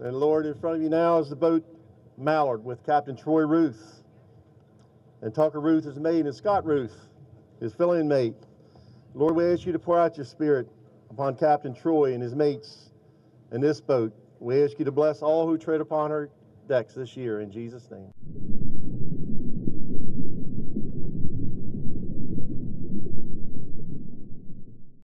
And Lord, in front of you now is the boat Mallard with Captain Troy Ruth. And Tucker Ruth is mate, and Scott Ruth is filling mate. Lord, we ask you to pour out your spirit upon Captain Troy and his mates in this boat. We ask you to bless all who tread upon her decks this year in Jesus' name.